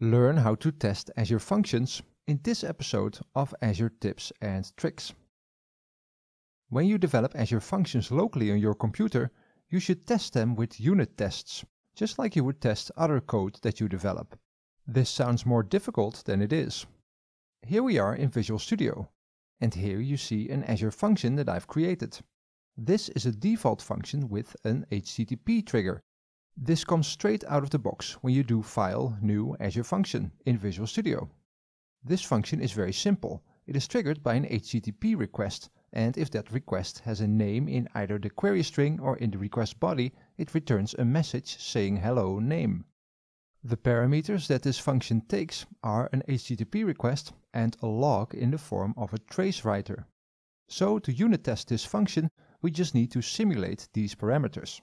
Learn how to test Azure Functions in this episode of Azure Tips and Tricks. When you develop Azure Functions locally on your computer, you should test them with unit tests, just like you would test other code that you develop. This sounds more difficult than it is. Here we are in Visual Studio, and here you see an Azure function that I've created. This is a default function with an HTTP trigger this comes straight out of the box when you do File, New, Azure Function in Visual Studio. This function is very simple. It is triggered by an HTTP request, and if that request has a name in either the query string or in the request body, it returns a message saying hello name. The parameters that this function takes are an HTTP request and a log in the form of a trace writer. So to unit test this function, we just need to simulate these parameters.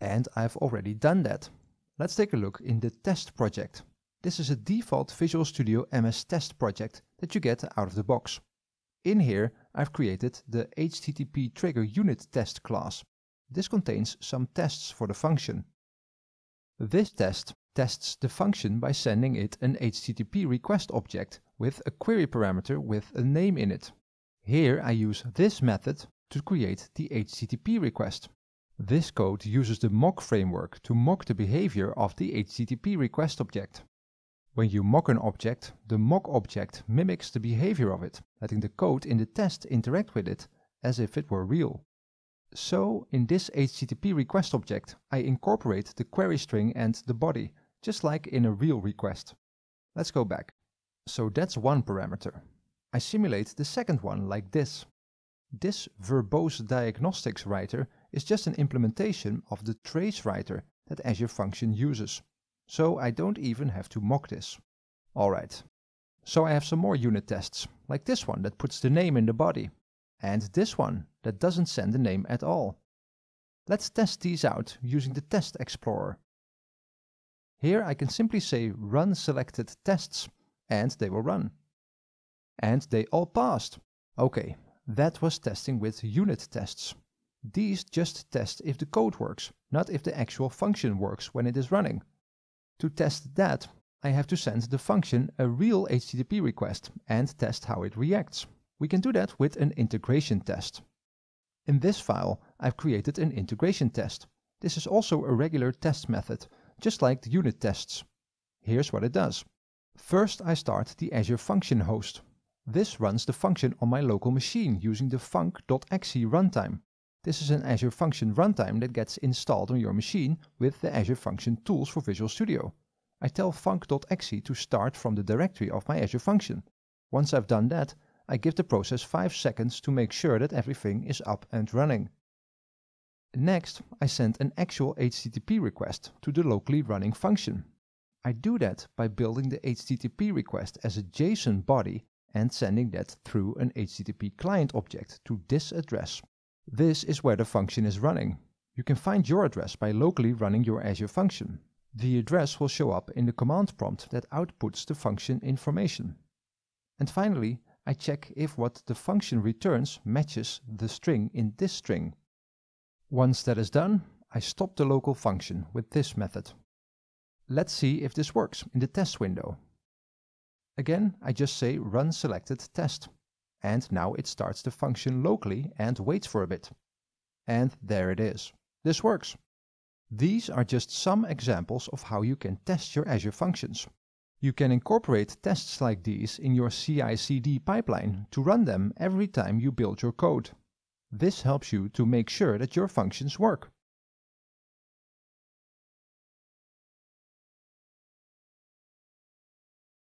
And I've already done that. Let's take a look in the test project. This is a default Visual Studio MS Test project that you get out of the box. In here, I've created the HTTP trigger unit test class. This contains some tests for the function. This test tests the function by sending it an HTTP request object with a query parameter with a name in it. Here I use this method to create the HTTP request. This code uses the Moq framework to mock the behavior of the HTTP request object. When you mock an object, the mock object mimics the behavior of it, letting the code in the test interact with it as if it were real. So, in this HTTP request object, I incorporate the query string and the body, just like in a real request. Let's go back. So that's one parameter. I simulate the second one like this. This verbose diagnostics writer is just an implementation of the trace writer that Azure Function uses. So I don't even have to mock this. Alright, so I have some more unit tests, like this one that puts the name in the body, and this one that doesn't send the name at all. Let's test these out using the Test Explorer. Here I can simply say run selected tests, and they will run. And they all passed. Okay, that was testing with unit tests. These just test if the code works, not if the actual function works when it is running. To test that, I have to send the function a real HTTP request and test how it reacts. We can do that with an integration test. In this file, I've created an integration test. This is also a regular test method, just like the unit tests. Here's what it does. First, I start the Azure Function host. This runs the function on my local machine using the func.exe runtime. This is an Azure Function runtime that gets installed on your machine with the Azure Function tools for Visual Studio. I tell func.exe to start from the directory of my Azure Function. Once I've done that, I give the process 5 seconds to make sure that everything is up and running. Next, I send an actual HTTP request to the locally running function. I do that by building the HTTP request as a JSON body and sending that through an HTTP client object to this address. This is where the function is running. You can find your address by locally running your Azure function. The address will show up in the command prompt that outputs the function information. And finally, I check if what the function returns matches the string in this string. Once that is done, I stop the local function with this method. Let's see if this works in the test window. Again, I just say run selected test and now it starts the function locally and waits for a bit. And there it is. This works. These are just some examples of how you can test your Azure functions. You can incorporate tests like these in your CI/CD pipeline to run them every time you build your code. This helps you to make sure that your functions work.